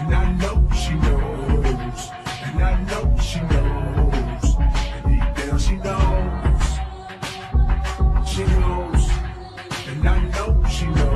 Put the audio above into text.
And I know she knows. And I know she knows. And deep down she knows. She knows. And I know she knows.